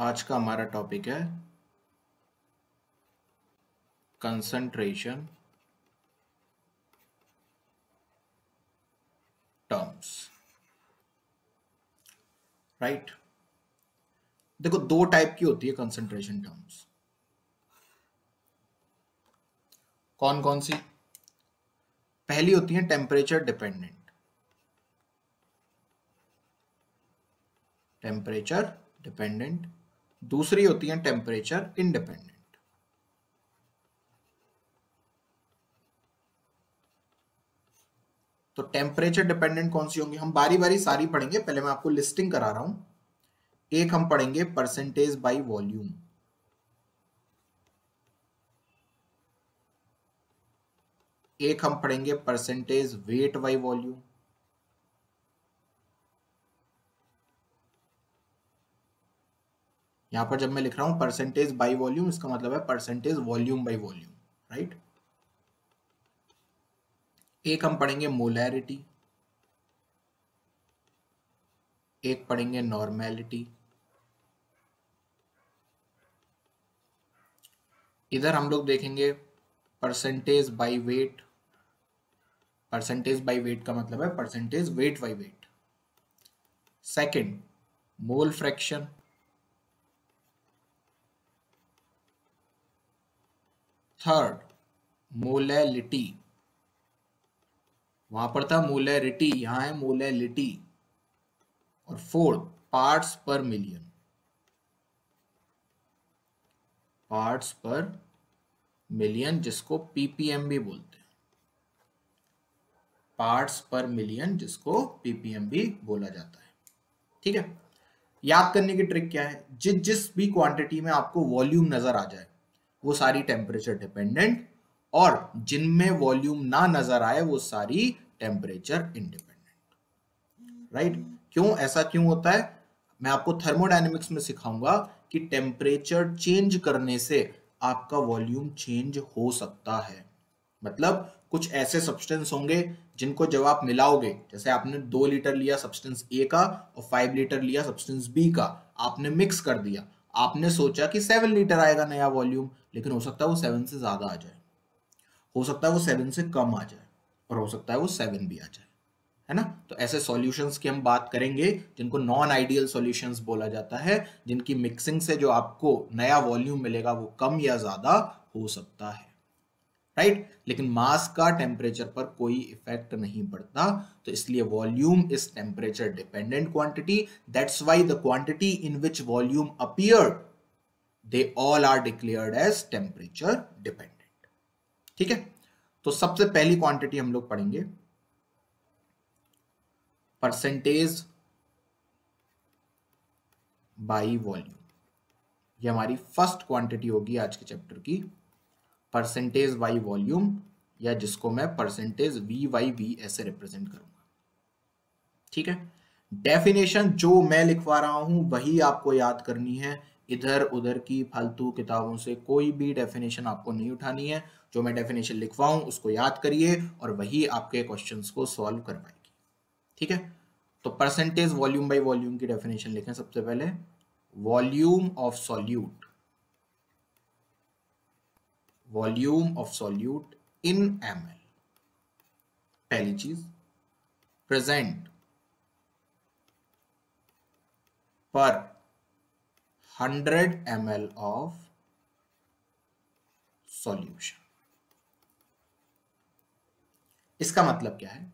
आज का हमारा टॉपिक है कंसंट्रेशन टर्म्स राइट देखो, दो टाइप की होती है कंसंट्रेशन टर्म्स कौन कौन सी? पहली होती है टेम्परेचर डिपेंडेंट टेम्परेचर डिपेंडेंट दूसरी होती है टेम्परेचर इंडिपेंडेंट तो टेम्परेचर डिपेंडेंट कौन सी होंगी? हम बारी बारी सारी पढ़ेंगे, पहले मैं आपको लिस्टिंग करा रहा हूँ। एक हम पढ़ेंगे परसेंटेज बाय वॉल्यूम एक हम पढ़ेंगे परसेंटेज वेट बाई वॉल्यूम यहाँ पर जब मैं लिख रहा हूँ परसेंटेज बाई वॉल्यूम इसका मतलब है percentage volume by volume right एक हम पढ़ेंगे मोलैरिटी एक पढ़ेंगे नॉर्मेलिटी इधर हम लोग देखेंगे percentage by weight percentage by weight का मतलब है percentage weight by weight second mole fraction third molality वहाँ पर था मोलैरिटी यहाँ है मोलैलिटी और fourth parts per million parts per million जिसको पीपीएम भी बोलते हैं। पार्ट्स पर मिलियन जिसको पीपीएम भी बोला जाता है। ठीक है? याद करने की ट्रिक क्या है? जिस जिस भी क्वांटिटी में आपको वॉल्यूम नज़र आ जाए वो सारी टेम्परेचर डिपेंडेंट और जिनमें वॉल्यूम ना नज़र आए, वो सारी टेम्परेचर इंडिपेंडेंट राइट क्यों? ऐसा क्यों होता है? मैं आपको थर्मोडाइनमिक्स में सिखाऊँगा कि टेम्परेचर चेंज करने से आपका वॉल्यूम चेंज हो सकता है। मतलब कुछ ऐसे सब्सटेंस होंगे जिनको जब आप मिलाओगे, जैसे आपने दो लीटर लिया सब्सटेंस ए का और फाइव लीटर लिया सब्सटेंस बी का, आपने मिक्स कर दिया आपने सोचा कि सेवन लीटर आएगा नया वॉल्यूम लेकिन हो सकता है वो सेवन से ज़्यादा आ जाए। हो सकता है वो सेवन से कम आ जाए, और हो सकता है वो सेवन भी आ जाए, है ना? तो ऐसे सॉल्यूशंस की हम बात करेंगे, जिनको नॉन आइडियल सॉल्यूशंस बोला जाता है, जिनकी मिक्सिंग से जो आपको नया वॉल्यूम मिलेगा, वो कम या ज़्यादा हो सकता है। राइट? लेकिन मास का टेम्परेचर पर कोई इफ़ेक्ट नहीं पड़ता तो इसलिए volume is temperature dependent quantity. That's why the quantity in which volume appear they all are declared as temperature dependent ठीक है? तो सबसे पहली क्वांटिटी हम लोग पढ़ेंगे। परसेंटेज बाई वॉल्यूम ये हमारी फ़र्स्ट क्वांटिटी होगी आज के चैप्टर की। परसेंटेज बाई वॉल्यूम या जिसको मैं परसेंटेज वी वाई वी ऐसे रिप्रेजेंट करूँगा। ठीक है? डेफिनेशन जो मैं लिखवा रहा हूँ, वही आपको याद करनी है। इधर उधर की फालतू किताबों से कोई भी डेफिनेशन आपको नहीं उठानी है। जो मैं डेफिनेशन लिखवाऊं, उसको याद करिए और वही आपके क्वेश्चंस को सॉल्व करवाए ठीक है? तो परसेंटेज वॉल्यूम बाय वॉल्यूम की डेफिनेशन लिखें सबसे पहले। Volume of solute volume of solute in M पहली चीज़ present per hundred M L of solution इसका मतलब क्या है?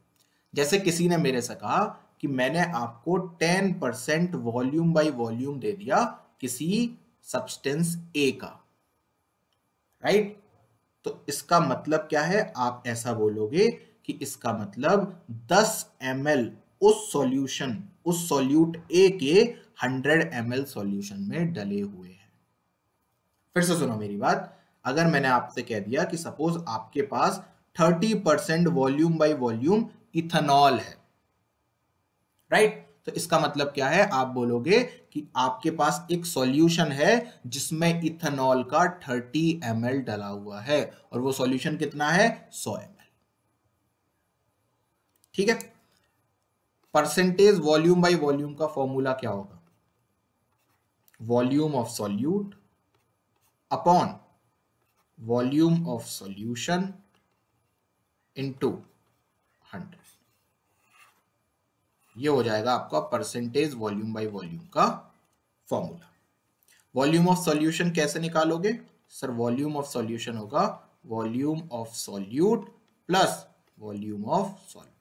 जैसे किसी ने मेरे से कहा कि मैंने आपको 10 परसेंट वॉल्यूम बाई वॉल्यूम दे दिया किसी सब्सटेंस ए का राइट तो इसका मतलब क्या है? आप ऐसा बोलोगे कि इसका मतलब 10 एम उस सॉल्यूशन उस सॉल्यूट ए के 100 एम सॉल्यूशन में डले हुए हैं। फिर से सुनो मेरी बात। अगर मैंने आपसे कह दिया कि सपोज़ आपके पास 30 percent volume by volume ethanol है राइट तो इसका मतलब क्या है? आप बोलोगे कि आपके पास एक सॉल्यूशन है जिसमें इथेनॉल का 30 एम डला हुआ है और वो सॉल्यूशन कितना है? 100 एम ठीक है? परसेंटेज वॉल्यूम बाय वॉल्यूम का फॉर्मूला क्या होगा? Volume of solute upon volume of solution into hundred ये हो जाएगा आपका परसेंटेज वॉल्यूम बाय वॉल्यूम का फॉर्मूला वॉल्यूम ऑफ़ सॉल्यूशन कैसे निकालोगे? सर वॉल्यूम ऑफ़ सॉल्यूशन होगा volume of solute plus volume of solute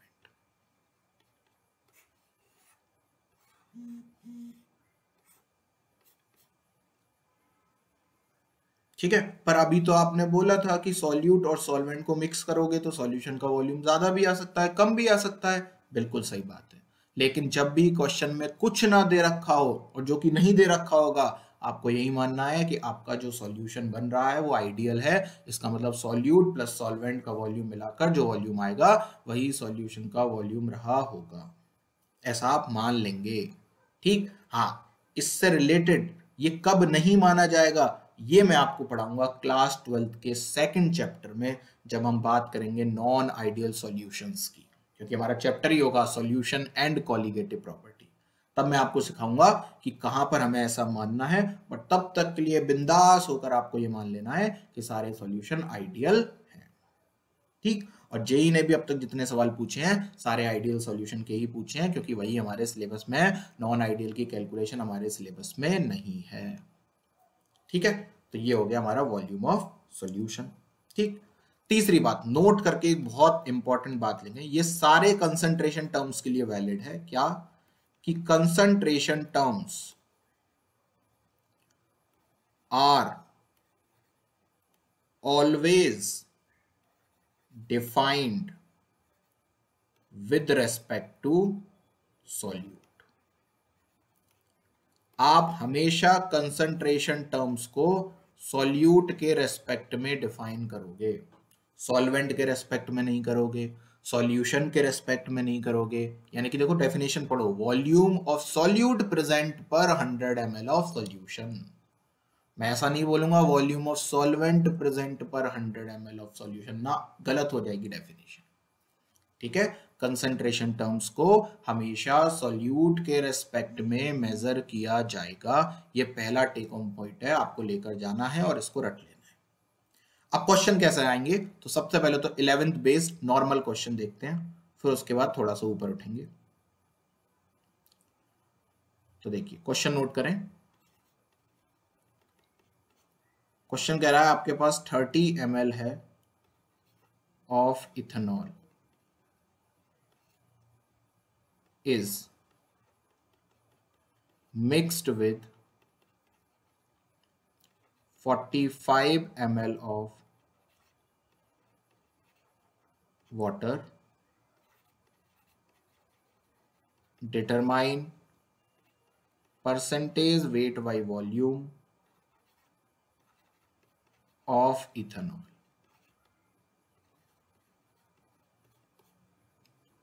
ठीक है? पर अभी तो आपने बोला था कि सॉल्यूट और सॉल्वेंट को मिक्स करोगे तो सॉल्यूशन का वॉल्यूम ज़्यादा भी आ सकता है, कम भी आ सकता है। बिल्कुल सही बात है। लेकिन जब भी क्वेश्चन में कुछ ना दे रखा हो और जो कि नहीं दे रखा होगा, आपको यही मानना है कि आपका जो सॉल्यूशन बन रहा है वो आइडियल है। इसका मतलब सॉल्यूट प्लस सॉल्वेंट का वॉल्यूम मिलाकर जो वॉल्यूम आएगा, वही सॉल्यूशन का वॉल्यूम रहा होगा। ऐसा आप मान लेंगे। ठीक? हाँ इससे रिलेटेड ये कब नहीं माना जाएगा, ये मैं आपको पढ़ाऊँगा क्लास ट्वेल्थ के सेकंड चैप्टर में, जब हम बात करेंगे नॉन आइडियल सॉल्यूशंस की। क्योंकि हमारा चैप्टर ही होगा सॉल्यूशन एंड कॉलिगेटिव प्रॉपर्टी तब मैं आपको सिखाऊँगा कि कहाँ पर हमें ऐसा मानना है बट तब तक के लिए बिंदास होकर आपको ये मान लेना है कि सारे सॉल्यूशन आइडियल हैं। ठीक? और जेई ने भी अब तक जितने सवाल पूछे हैं, सारे आइडियल सॉल्यूशन के ही पूछे हैं, क्योंकि वही हमारे सिलेबस में नॉन आइडियल की कैलकुलेशन हमारे सिलेबस में नहीं है। ठीक है? तो ये हो गया हमारा वॉल्यूम ऑफ़ सॉल्यूशन ठीक? तीसरी बात नोट करके एक बहुत इंपॉर्टेंट बात लेंगे ये सारे कंसंट्रेशन टर्म्स के लिए वैलिड है। क्या? कि concentration terms are always defined with respect to solute आप हमेशा कंसंट्रेशन टर्म्स को सॉल्यूट के रेस्पेक्ट में डिफाइन करोगे। सॉल्वेंट के रेस्पेक्ट में नहीं करोगे, सॉल्यूशन के रेस्पेक्ट में नहीं करोगे। यानी कि देखो डेफिनेशन पढ़ो। वॉल्यूम ऑफ़ सॉल्यूट प्रेजेंट पर 100 एम ऑफ़ सॉल्यूशन मैं ऐसा नहीं बोलूँगा वॉल्यूम ऑफ़ सॉल्वेंट प्रेजेंट पर 100 एम ऑफ़ सॉल्यूशन ना, गलत हो जाएगी डेफिनेशन ठीक है? कंसेंट्रेशन टर्म्स को हमेशा सॉल्यूट के रेस्पेक्ट में मेजर किया जाएगा। ये पहला टेक होम पॉइंट है, आपको लेकर जाना है और इसको रट लेना। अब क्वेश्चन कैसे आएँगे? तो सबसे पहले तो इलेवेंथ बेस्ड नॉर्मल क्वेश्चन देखते हैं, फिर उसके बाद थोड़ा सा ऊपर उठेंगे। तो देखिए क्वेश्चन नोट करें। क्वेश्चन कह रहा है, आपके पास 30 एम है of ethanol is mixed with 45 ml of water, determine percentage weight by volume of ethanol.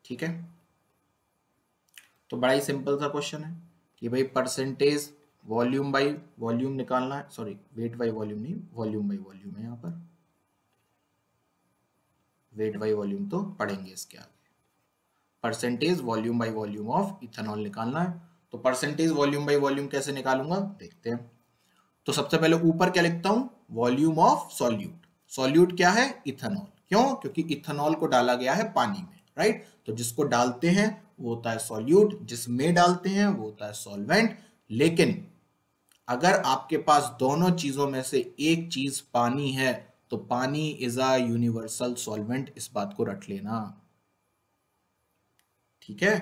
ठीक है? तो बड़ा ही सिंपल सा क्वेश्चन है कि भाई परसेंटेज वॉल्यूम बाई वॉल्यूम निकालना है सॉरी वेट बाई वॉल्यूम नहीं वॉल्यूम बाई वॉल्यूम है यहाँ पर। वेट बाई वॉल्यूम तो पढ़ेंगे इसके आगे। Percentage volume by volume of ethanol निकालना है। तो परसेंटेज वॉल्यूम बाई वॉल्यूम कैसे निकालूँगा? देखते हैं। तो सबसे पहले ऊपर क्या लिखता हूँ? Volume of solute. सॉल्यूट क्या है? इथेनॉल। क्यों? क्योंकि इथेनॉल को डाला गया है पानी में राइट तो जिसको डालते हैं, वो होता है सॉल्यूट। जिसमें डालते हैं, वो होता है सॉल्वेंट। लेकिन अगर आपके पास दोनों चीज़ों में से एक चीज़ पानी है तो पानी इज़ अ यूनिवर्सल सॉल्वेंट इस बात को रट लेना। ठीक है?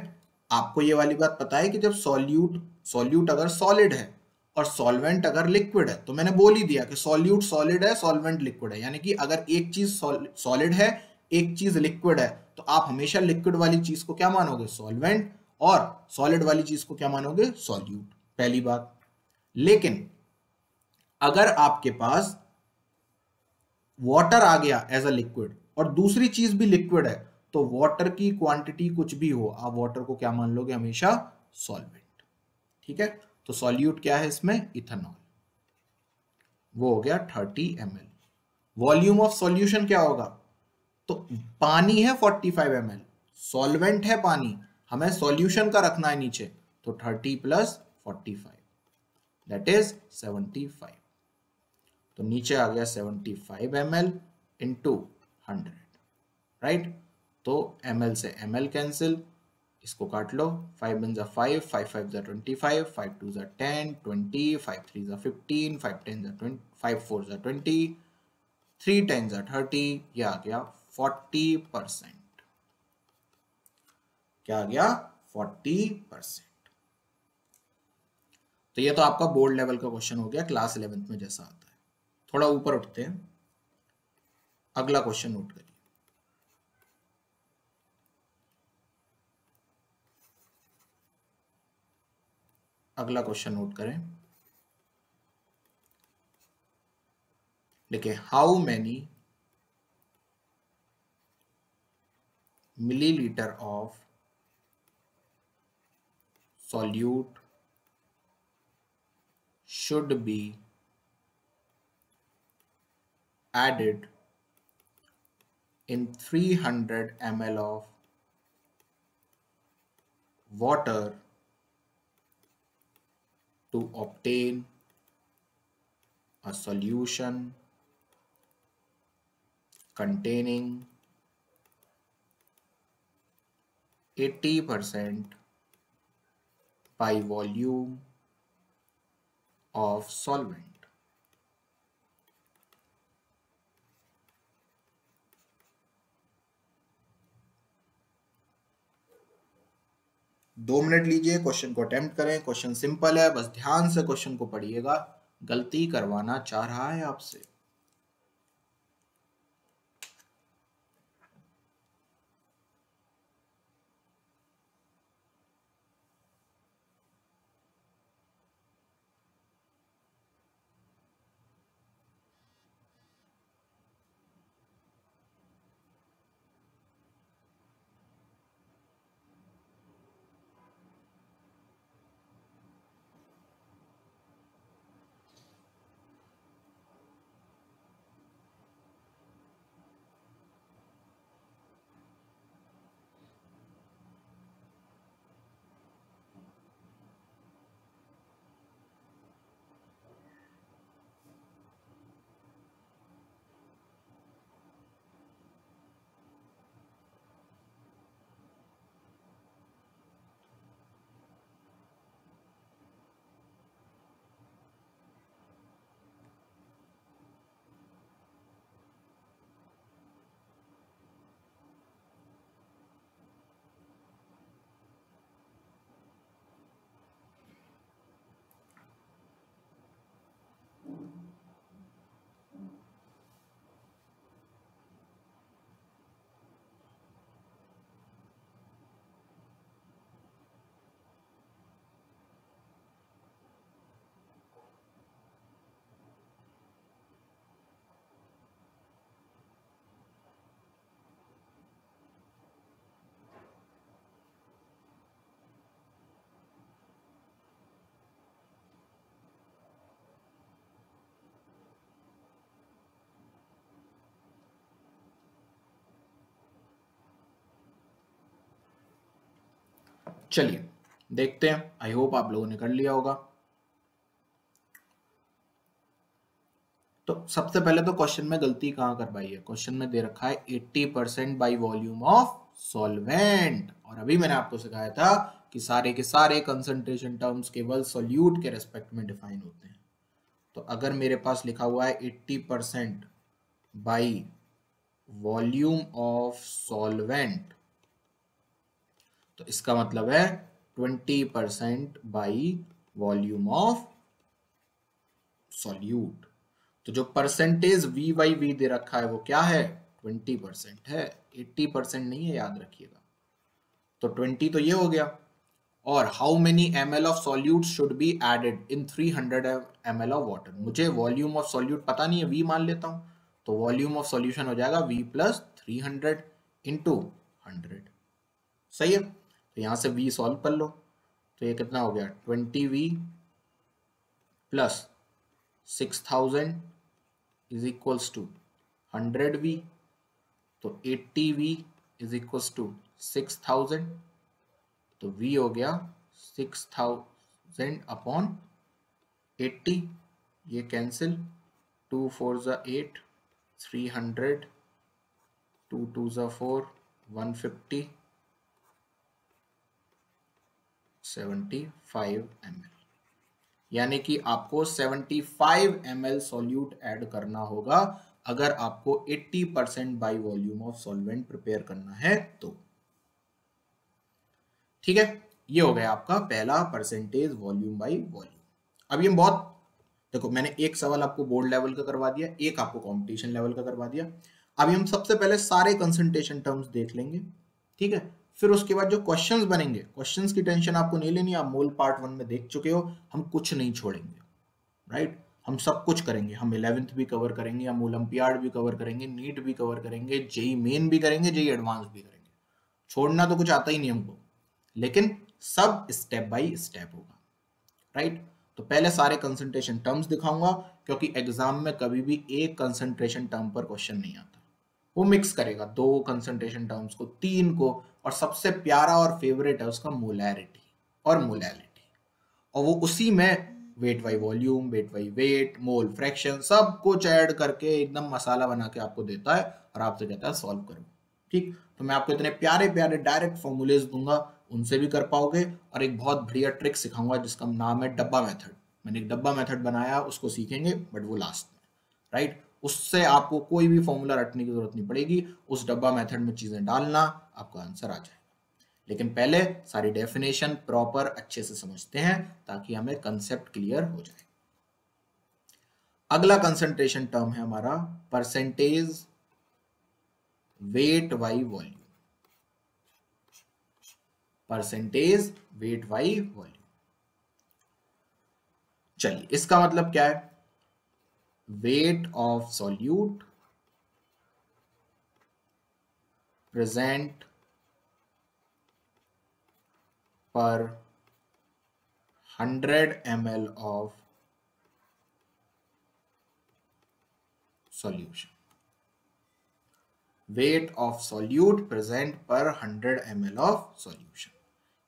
आपको ये वाली बात पता है कि जब सॉल्यूट सॉल्यूट अगर सॉलिड है और सॉल्वेंट अगर लिक्विड है तो मैंने बोल ही दिया कि सॉल्यूट सॉलिड है सॉल्वेंट लिक्विड है। यानी कि अगर एक चीज़ सॉलिड है, एक चीज़ लिक्विड है तो आप हमेशा लिक्विड वाली चीज़ को क्या मानोगे? सॉल्वेंट और सॉलिड वाली चीज़ को क्या मानोगे? सॉल्यूट पहली बात। लेकिन अगर आपके पास वाटर आ गया एज अ लिक्विड और दूसरी चीज़ भी लिक्विड है तो वाटर की क्वांटिटी कुछ भी हो, आप वाटर को क्या मान लोगे? हमेशा सॉल्वेंट ठीक है? तो सॉल्यूट क्या है इसमें? इथेनॉल वो हो गया thirty M volume of solution क्या होगा? तो पानी है 45 फाइव एम सॉल्वेंट है पानी। हमें सॉल्यूशन का रखना है नीचे तो 30 प्लस फोर्टी दैट इज़ 75 तो नीचे आ गया 75 five M L into hundred right तो एम एल से एम एल कैंसिल इसको काट लो। फाइव वन जा फाइव फाइव फाइव जा ट्वेंटी फाइव फाइव टू जा टेन ट्वेंटी फाइव थ्री जा फिफ्टीन फाइव टेन जा ट्वेंटी फाइव फोर जा ट्वेंटी थ्री टेन जा थर्टी ये आ गया फोर्टी परसेंट क्या आ गया? फोर्टी परसेंट तो ये तो आपका बोर्ड लेवल का क्वेश्चन हो गया क्लास इलेवेंथ में जैसा। थोड़ा ऊपर उठते हैं। अगला क्वेश्चन नोट करिए। अगला क्वेश्चन नोट करें। देखिए how many millilitre of solute should be added in 300 ml of water to obtain a solution containing 80% by volume of solvent. दो मिनट लीजिए क्वेश्चन को अटेम्प्ट करें क्वेश्चन सिंपल है, बस ध्यान से क्वेश्चन को पढ़िएगा। गलती करवाना चाह रहा है आपसे। चलिए, देखते हैं। आई होप आप लोगों ने कर लिया होगा। तो सबसे पहले तो क्वेश्चन में गलती कहाँ कर पाई है? क्वेश्चन में दे रखा है 80 percent by volume of solvent और अभी मैंने आपको सिखाया था कि सारे के सारे कंसंट्रेशन टर्म्स केवल सोल्यूट के रेस्पेक्ट में डिफाइन होते हैं। तो अगर मेरे पास लिखा हुआ है 80 percent by volume of solvent तो इसका मतलब है twenty percent by volume of solute तो जो परसेंटेज वी वाई वी दे रखा है वो क्या है? ट्वेंटी परसेंट है। एट्टी परसेंट नहीं है, याद रखिएगा। तो ट्वेंटी तो ये हो गया। और how many M L of solute should be added in three hundred M L of water मुझे वॉल्यूम ऑफ़ सॉल्यूट पता नहीं है वी मान लेता हूँ। तो वॉल्यूम ऑफ़ सॉल्यूशन हो जाएगा V plus three hundred into hundred सही है? तो यहाँ से v सॉल्व कर लो। तो ये कितना हो गया? Twenty V plus six thousand is equals to hundred V तो eighty V is equals to six thousand तो v हो गया सिक्स थाउज़ेंड अपॉन एट्टी ये कैंसिल टू फोर ज़ा eight three hundred two two ज़ा four one fifty seventy five M L. यानी कि आपको 75 five M L solute add करना होगा। अगर आपको 80 percent by volume of solvent prepare करना है तो। ठीक है, ये हो गया आपका पहला परसेंटेज वॉल्यूम बाई वॉल्यूम। अभी हम बहुत, देखो मैंने एक सवाल आपको बोर्ड लेवल का करवा दिया, एक आपको कॉम्पिटिशन लेवल का करवा दिया। अभी हम सबसे पहले सारे कंसंट्रेशन टर्म्स देख लेंगे। ठीक है फिर उसके बाद जो क्वेश्चंस बनेंगे क्वेश्चंस की टेंशन आपको नहीं लेनी, आप मोल पार्ट वन में देख चुके हो, हम कुछ नहीं छोड़ेंगे राइट हम सब कुछ करेंगे, हम इलेवेंथ भी कवर करेंगे, हम ओलंपियाड भी कवर करेंगे नीट भी कवर करेंगे जेई मेन भी करेंगे जेई एडवांस भी करेंगे। छोड़ना तो कुछ आता ही नहीं हमको, लेकिन सब स्टेप बाय स्टेप होगा राइट तो पहले सारे कंसंट्रेशन टर्म्स दिखाऊँगा, क्योंकि एग्ज़ाम में कभी भी एक कंसंट्रेशन टर्म पर क्वेश्चन नहीं आता। वो मिक्स करेगा, दो कंसंट्रेशन टर्म्स को, तीन को और सबसे प्यारा और फेवरेट है उसका मोलैरिटी और मोलैलिटी और वो उसी में weight by volume weight by weight mole fraction सब कुछ ऐड करके एकदम मसाला बना के आपको देता है और आपसे कहता है सॉल्व करो। ठीक? तो मैं आपको इतने प्यारे प्यारे डायरेक्ट फॉर्मूलेज दूँगा, उनसे भी कर पाओगे और एक बहुत बढ़िया ट्रिक सिखाऊँगा जिसका नाम है डब्बा मेथड मैंने एक डब्बा मेथड बनाया, उसको सीखेंगे बट वो लास्ट में। राइट उससे आपको कोई भी फॉर्मूला रटने की ज़रूरत नहीं पड़ेगी। उस डब्बा मेथड में चीज़ें डालना, आपका आंसर आ जाएगा। लेकिन पहले सारी डेफिनेशन प्रॉपर अच्छे से समझते हैं, ताकि हमें कंसेप्ट क्लियर हो जाए। अगला कंसंट्रेशन टर्म है हमारा percentage weight by volume percentage weight by volume चलिए, इसका मतलब क्या है? Weight of solute present per 100 ml of solution weight of solute present per 100 ml of solution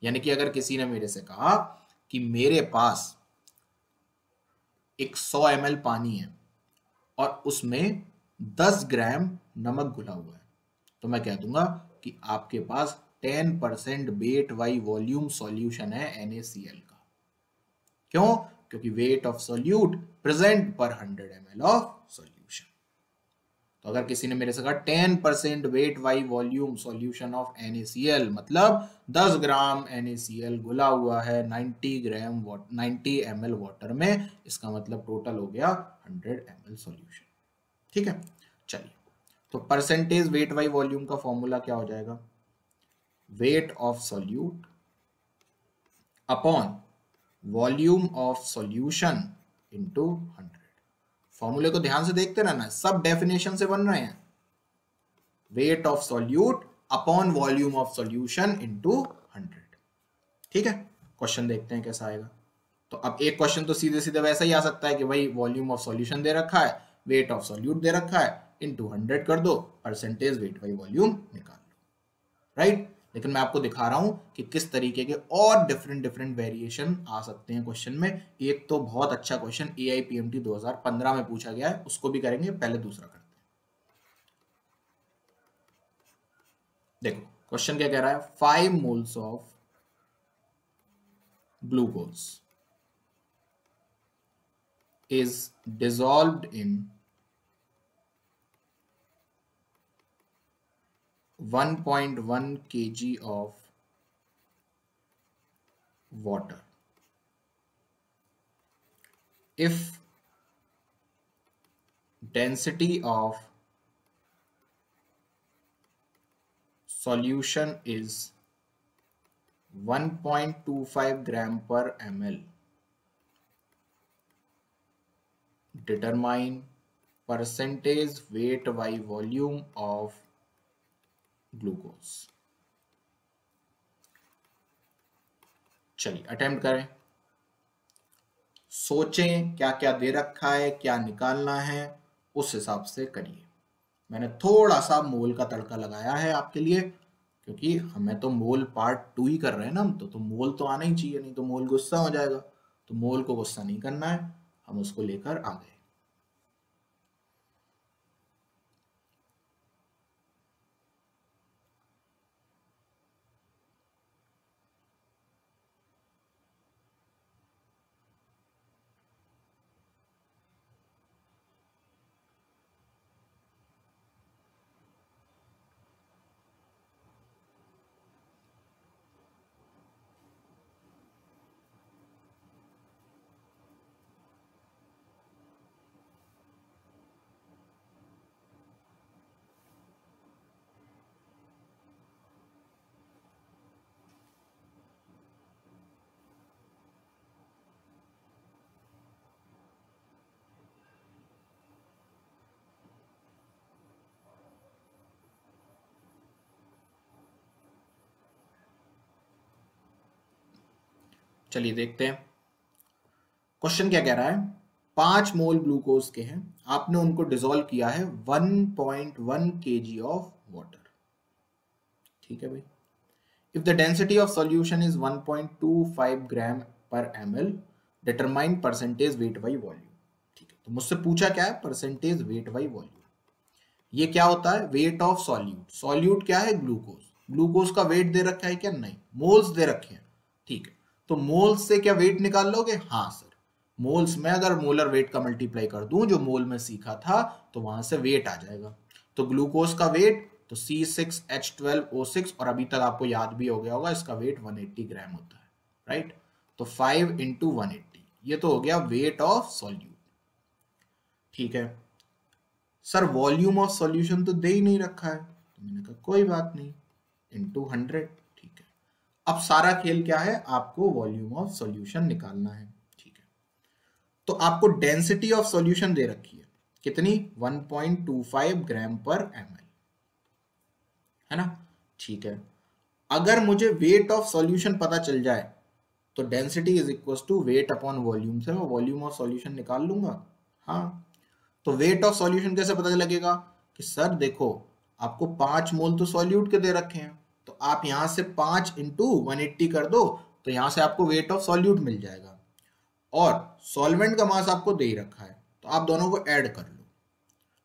यानी कि अगर किसी ने मेरे से कहा कि मेरे पास 100 ml पानी है और उसमें 10 ग्राम नमक घुला हुआ है। तो मैं कह दूँगा कि आपके पास 10 percent weight by volume solution है NaCl का। क्यों? क्योंकि वेट ऑफ़ सोल्यूट प्रेजेंट पर 100 एम ऑफ़ तो अगर किसी ने मेरे से कहा 10 percent weight by volume solution of NaCl मतलब 10 ग्राम NaCl घुला हुआ है 90 ग्राम 90 ml वाटर में, इसका मतलब टोटल हो गया 100 ml सॉल्यूशन ठीक है? चलिए। तो परसेंटेज वेट बाई वॉल्यूम का फॉर्मूला क्या हो जाएगा? Weight of solute upon volume of solution into hundred फॉर्मूले को ध्यान से देखते रहना, सब डेफिनेशन से बन रहे हैं। Weight of solute upon volume of solution into hundred ठीक है? क्वेश्चन देखते हैं कैसा आएगा। तो अब एक क्वेश्चन तो सीधे सीधे वैसा ही आ सकता है कि भाई वॉल्यूम ऑफ़ सॉल्यूशन दे रखा है वेट ऑफ़ सॉल्यूट दे रखा है इन टू हंड्रेड कर दो परसेंटेज वेट बाई वॉल्यूम निकाल लो। राइट लेकिन मैं आपको दिखा रहा हूँ कि किस तरीके के और डिफरेंट डिफरेंट वेरिएशन आ सकते हैं क्वेश्चन में। एक तो बहुत अच्छा question A I P M T दो हज़ार पंद्रह में पूछा गया है, उसको भी करेंगे, पहले दूसरा करते हैं। देखो क्वेश्चन क्या कह रहा है? Five moles of glucose is dissolve in 1.1 kg of water. If density of solution is 1.25 gram per ml determine percentage weight by volume of glucose चलिए अटेम्प्ट करें। सोचें क्या क्या दे रखा है क्या निकालना है उस हिसाब से करिए। मैंने थोड़ा सा मोल का तड़का लगाया है आपके लिए क्योंकि हमें तो मोल पार्ट टू ही कर रहे हैं ना हम तो, तो मोल तो आना ही चाहिए नहीं तो मोल गुस्सा हो जाएगा। तो मोल को गुस्सा नहीं करना है हम उसको लेकर आ गए। चलिए देखते हैं। क्वेश्चन क्या कह रहा है? पाँच मोल ग्लूकोज के हैं। आपने उनको डिजोल्व किया है 1.1 पॉइंट ऑफ़ वाटर ठीक है भाई। If the density of solution is 1.25 gram per M L determine percentage weight by volume ठीक है। तो मुझसे पूछा क्या है? परसेंटेज वेट बाई वॉल्यूम ये क्या होता है? वेट ऑफ़ सॉल्यूट सॉल्यूट क्या है? ग्लूकोज ग्लूकोज का वेट दे रखा है क्या? नहीं। मोल्स दे रखे हैं। ठीक है। तो मोल्स से क्या वेट निकाल लोगे? हाँ सर मोल्स में अगर मोलर वेट का मल्टीप्लाई कर दूँ, जो मोल में सीखा था तो वहाँ से वेट आ जाएगा। तो ग्लूकोज का वेट तो C six H twelve O six और अभी तक आपको याद भी हो गया होगा, इसका वेट 180 ग्राम होता है राइट तो 5 इंटू वन ये तो हो गया वेट ऑफ़ सॉल्यूट ठीक है? सर वॉल्यूम ऑफ़ सॉल्यूशन तो दे ही नहीं रखा है। तो मैंने कहा, कोई बात नहीं इंटू हंड्रेड अब सारा खेल क्या है? आपको वॉल्यूम ऑफ़ सॉल्यूशन निकालना है। ठीक है। तो आपको डेंसिटी ऑफ़ सॉल्यूशन दे रखी है। कितनी? 1.25 ग्राम पर एम है ना? ठीक है। अगर मुझे वेट ऑफ़ सॉल्यूशन पता चल जाए तो density is equal to weight upon volume से मैं वॉल्यूम ऑफ़ सॉल्यूशन निकाल लूँगा। हाँ। तो वेट ऑफ़ सॉल्यूशन कैसे पता लगेगा? कि सर देखो, आपको पाँच मोल तो सॉल्यूट के दे रखे हैं। आप यहाँ से पाँच इंटू वन कर दो तो यहाँ से आपको वेट ऑफ़ सॉल्यूट मिल जाएगा। और सॉल्वेंट का मास आपको दे ही रखा है तो आप दोनों को ऐड कर लो।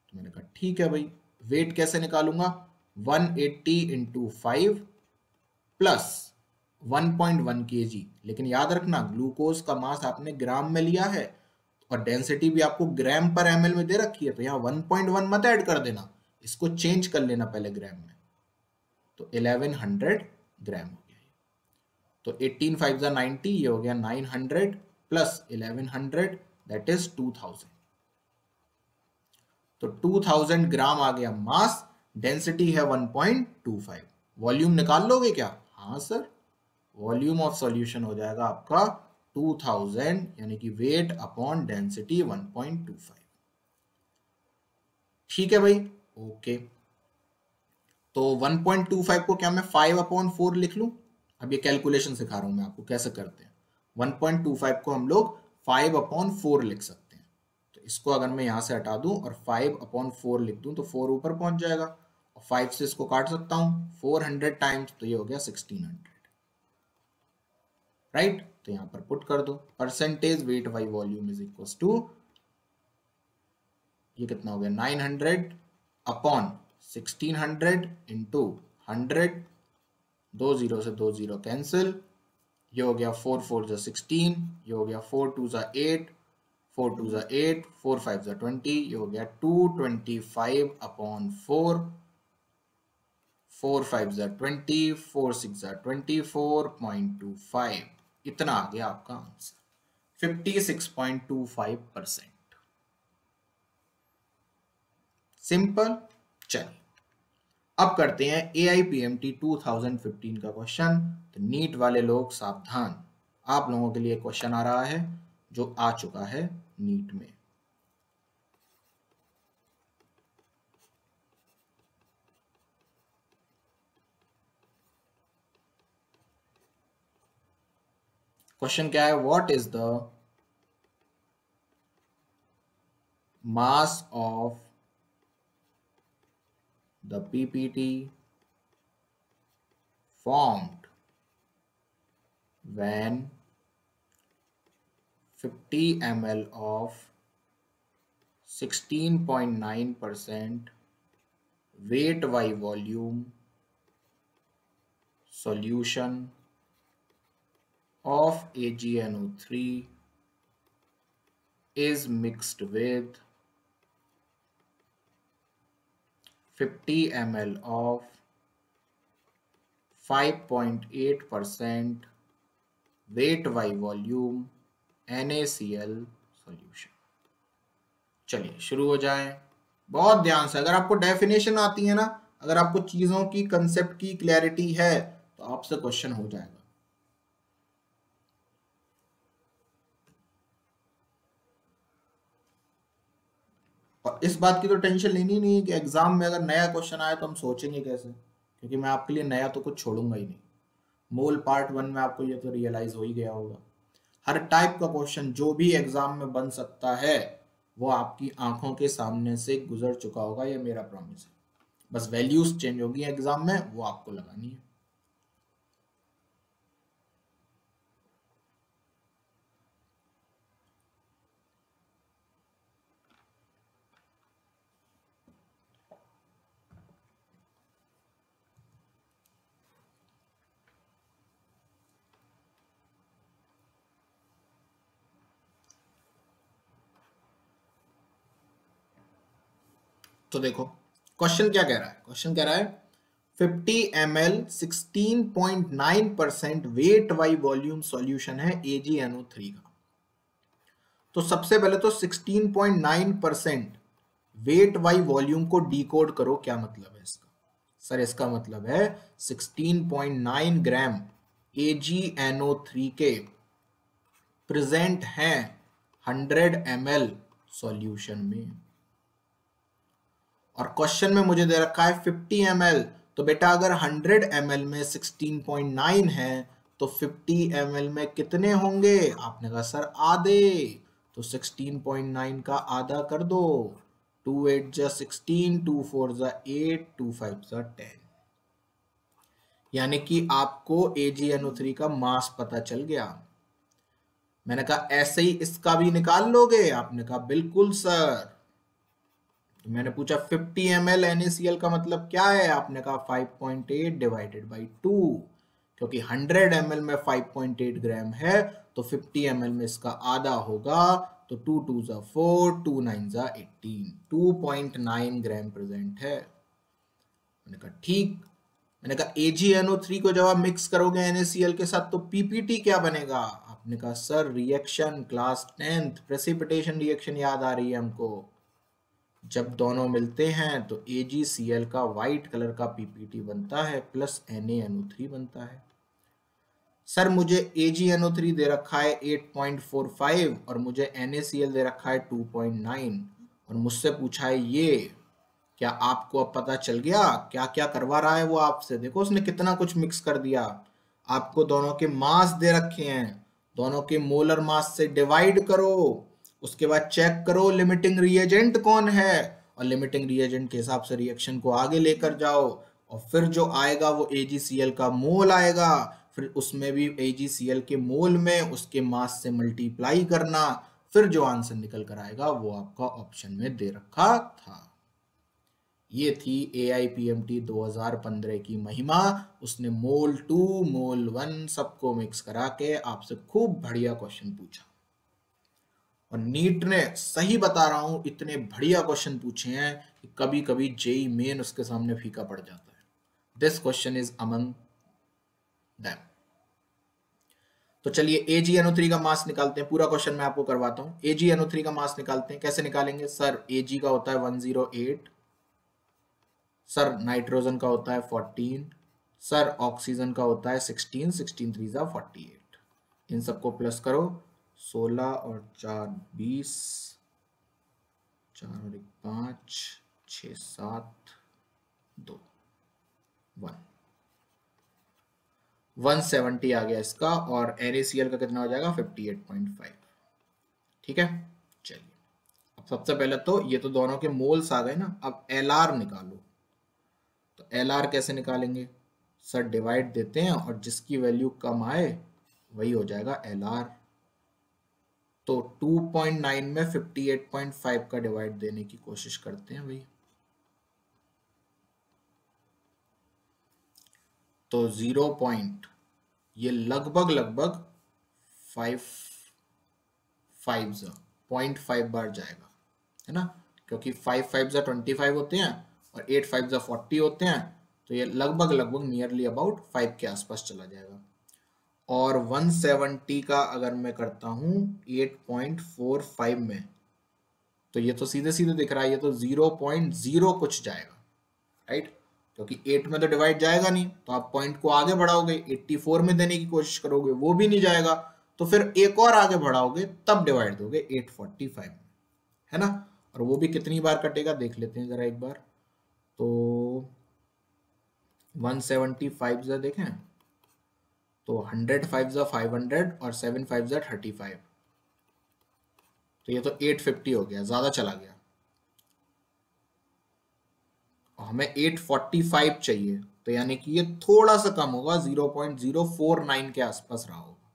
तो मैंने कहा, ठीक है भाई वेट कैसे निकालूँगा? 180 eighty into five plus 1.1 G लेकिन याद रखना ग्लूकोज का मास आपने ग्राम में लिया है, और डेंसिटी भी आपको ग्राम पर एमएल में दे रखी है तो यहाँ 1.1 मत ऐड कर देना। इसको चेंज कर लेना पहले ग्राम में। तो 1100 ग्राम हो गया तो 18 फाइव ज़ा नाइनटी ये हो गया 900 प्लस 1100 दैट इज़ 2000 तो 2000 ग्राम आ गया मास डेंसिटी है 1.25 वॉल्यूम निकाल लोगे क्या? हाँ सर वॉल्यूम ऑफ़ सॉल्यूशन हो जाएगा आपका 2000 यानी कि वेट अपॉन डेंसिटी 1.25 ठीक है भाई? ओके तो 1.25 को क्या मैं 5 अपॉन फोर लिख लूँ? अब ये कैलकुलेशन सिखा रहा हूँ मैं आपको, कैसे करते हैं? 1.25 को हम लोग 5 अपॉन फोर लिख सकते हैं। तो इसको अगर मैं यहाँ से हटा दूँ और 5 अपॉन फोर लिख दूँ तो 4 ऊपर पहुँच जाएगा। और 5 से इसको काट सकता हूँ 400 टाइम्स तो ये हो गया 1600 राइट तो यहाँ पर पुट कर दो। Percentage weight by volume is equal to ये कितना हो गया? 900 अपॉन 1600 इंटू हंड्रेड, दो ज़ीरो से दो ज़ीरो कैंसिल ये हो गया फोर फोर जो सिक्सटीन, ये हो गया फोर, टू ज़ा एट, फोर, टू ज़ा एट, फोर, फाइव ज़ा ट्वेंटी, ये हो गया two, twenty five upon four four, five ज़ा ट्वेंटी, फोर, सिक्स ज़ा twenty, four point two five इतना आ गया आपका answer fifty six point two five percent simple चलिए, अब करते हैं A I P M T two thousand fifteen का क्वेश्चन तो नीट वाले लोग सावधान। आप लोगों के लिए क्वेश्चन आ रहा है, जो आ चुका है नीट में। क्वेश्चन क्या है? What is the mass of the PPT formed when 50 ml of 16.9 percent weight by volume solution of AgNO3 is mixed with 50 ml of 5.8 percent weight by volume NaCl solution चलिए, शुरू हो जाए। बहुत ध्यान से, अगर आपको डेफिनेशन आती है ना, अगर आपको चीज़ों की कंसेप्ट की क्लैरिटी है तो आपसे क्वेश्चन हो जाएगा और इस बात की तो टेंशन लेनी नहीं है कि एग्ज़ाम में अगर नया क्वेश्चन आए तो हम सोचेंगे कैसे? क्योंकि मैं आपके लिए नया तो कुछ छोड़ूँगा ही नहीं। मोल पार्ट वन में आपको ये तो रियलाइज़ हो ही गया होगा। हर टाइप का क्वेश्चन जो भी एग्ज़ाम में बन सकता है, वो आपकी आँखों के सामने से गुजर चुका होगा, ये मेरा प्रॉमिस है। बस वैल्यूज़ चेंज होगी एग्ज़ाम में, वो आपको लगानी है। तो देखो क्वेश्चन क्या कह रहा है? क्वेश्चन कह रहा है 50 M L sixteen point nine percent weight by volume solution है थ्री का। तो सबसे पहले तो 16.9 परसेंट वेट वाई वॉल्यूम को डिकोड करो, क्या मतलब है इसका? सर इसका मतलब है 16.9 ग्राम थ्री के प्रेजेंट हैं 100 एम एल सॉल्यूशन में। और क्वेश्चन में मुझे दे रखा है 50 एम तो बेटा अगर 100 एम में 16.9 है तो 50 एम में कितने होंगे? आपने कहा, सर, आधे। तो 16.9 का आधा कर दो। टू एट जा सिक्सटीन टू फोर जा एट टू फाइव जा टेन यानी कि आपको ए जी एन थ्री का मास पता चल गया। मैंने कहा, ऐसे ही इसका भी निकाल लोगे? आपने कहा, बिल्कुल, सर। मैंने पूछा 50 एम एल का मतलब क्या है? आपने कहा 5.8 डिवाइडेड बाई टू क्योंकि 100 एम में 5.8 ग्राम है तो 50 एम में इसका आधा होगा तो टू टू जा फोर टू नाइन जा eighteen two point nine gram present है। मैंने कहा, ठीक। मैंने कहा एजीएनओ थ्री को जब आप मिक्स करोगे एनएसीएल के साथ तो पीपीटी क्या बनेगा? आपने कहा sir reaction class tenth precipitation reaction याद आ रही है हमको। जब दोनों मिलते हैं तो AgCl का वाइट कलर का पीपीटी बनता है प्लस NaNO3 बनता है। सर मुझे AgNO3 दे रखा है 8.45 और मुझे NaCl दे रखा है 2.9 और मुझसे पूछा है ये, क्या आपको अब पता चल गया? क्या क्या करवा रहा है वो आपसे? देखो, उसने कितना कुछ मिक्स कर दिया। आपको दोनों के मास दे रखे हैं। दोनों के मोलर मास से डिवाइड करो। उसके बाद चेक करो लिमिटिंग रिएजेंट कौन है? और लिमिटिंग रिएजेंट के हिसाब से रिएक्शन को आगे लेकर जाओ। और फिर जो आएगा वो एजीसीएल का मोल आएगा। फिर उसमें भी एजीसीएल के मोल में उसके मास से मल्टीप्लाई करना। फिर जो आंसर निकल कर आएगा वो आपका ऑप्शन में दे रखा था। ये थी A I P M T दो हज़ार पंद्रह की महिमा। उसने मोल टू मोल वन सबको मिक्स करा के आपसे खूब बढ़िया क्वेश्चन पूछा। और नीट ने सही बता रहा हूँ, इतने बढ़िया क्वेश्चन पूछे हैं कि कभी कभी जेई मेन उसके सामने फीका पड़ जाता है। This question is among them तो चलिए एजी एनो थ्री का मास निकालते हैं। पूरा क्वेश्चन मैं आपको करवाता हूँ। जी एनो थ्री का मास निकालते हैं। कैसे निकालेंगे? सर ए जी का होता है one zero eight sir nitrogen का होता है फोर्टीन सर ऑक्सीजन का होता है सिक्सटीन सिक्सटीन थ्री जा फोर्टी एट इन सबको प्लस करो। सोलह और चार बीस, चार और एक पाँच, छ सात, दो, वन। वन सेवेंटी आ गया इसका और एन का कितना हो जाएगा? Fifty eight point five. ठीक है? चलिए। अब सबसे पहले तो ये तो दोनों के मोल्स आ गए ना, अब एल आर निकालो। तो एल आर कैसे निकालेंगे? सर, डिवाइड देते हैं और जिसकी वैल्यू कम आए, वही हो जाएगा एल आर तो 2.9 में 58.5 का डिवाइड देने की कोशिश करते हैं भाई। तो ज़ीरो पॉइंट ये लगभग लगभग फाइव फाइव पॉइंट फाइव बार जाएगा, है ना? क्योंकि फाइव फाइव जा ट्वेंटी फाइव होते हैं और एट फाइव जा फोर्टी होते हैं तो ये लगभग लगभग नियरली अबाउट फाइव के आसपास चला जाएगा। और 170 का अगर मैं करता हूँ 8.45 में तो ये तो सीधे सीधे दिख रहा है, ये तो 0.0 कुछ जाएगा राइट क्योंकि 8 में तो डिवाइड जाएगा नहीं तो आप पॉइंट को आगे बढ़ाओगे 84 में देने की कोशिश करोगे, वो भी नहीं जाएगा तो फिर एक और आगे बढ़ाओगे, तब डिवाइड दोगे 845 में, है ना? और वो भी कितनी बार कटेगा, देख लेते हैं जरा एक बार तो 175 जरा देखें तो 100 फाइव ज़ा फाइव हंड्रेड और 7 फाइव ज़ा थर्टी फाइव। तो ये तो 850 हो गया, ज़्यादा चला गया। हमें 845 चाहिए तो यानी कि ये थोड़ा सा कम होगा 0.049 के आसपास रहा होगा।